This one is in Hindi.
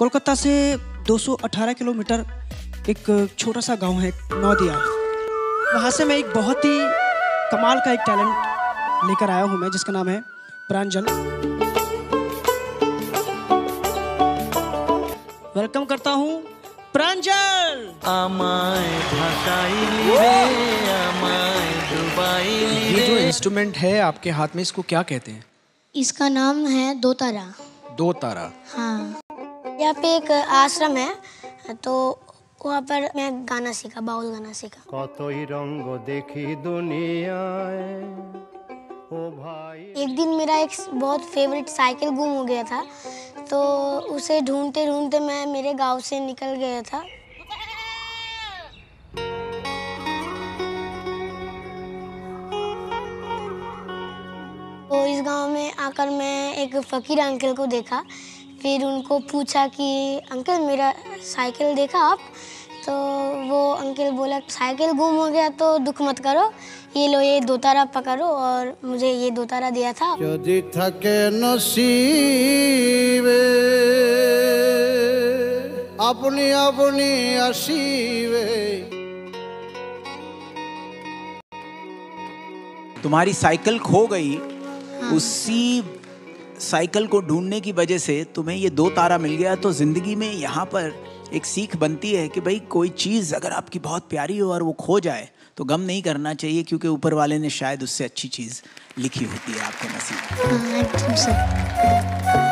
कोलकाता से 218 किलोमीटर एक छोटा सा गाँव है नौदिया। वहाँ से मैं एक बहुत ही कमाल का एक टैलेंट लेकर आया हूँ मैं जिसका नाम है प्रांजल। वेलकम करता हूँ प्रांजल। ये जो इंस्ट्रूमेंट है आपके हाथ में इसको क्या कहते हैं? इसका नाम है दो तारा दो तारा हाँ। यहाँ पे एक आश्रम है तो वहाँ पर मैं गाना सीखा बाउल गाना सीखा। कत ही रंग देखी दुनिया ओ भाई। एक दिन मेरा एक बहुत फेवरेट साइकिल गुम हो गया था तो उसे ढूंढते ढूंढते मैं मेरे गाँव से निकल गया था। तो इस गाँव में आकर मैं एक फ़कीर अंकल को देखा फिर उनको पूछा कि अंकल मेरा साइकिल देखा आप? तो वो अंकल बोला साइकिल गुम हो गया तो दुख मत करो ये लो ये दो तारा पकड़ो और मुझे ये दो तारा दिया था। यदि थके अपनी अपनी असीब। तुम्हारी साइकिल खो गई हाँ। उसी साइकिल को ढूँढने की वजह से तुम्हें ये दो तारा मिल गया। तो ज़िंदगी में यहाँ पर एक सीख बनती है कि भाई कोई चीज़ अगर आपकी बहुत प्यारी हो और वो खो जाए तो गम नहीं करना चाहिए क्योंकि ऊपर वाले ने शायद उससे अच्छी चीज़ लिखी होती है आपके नसीब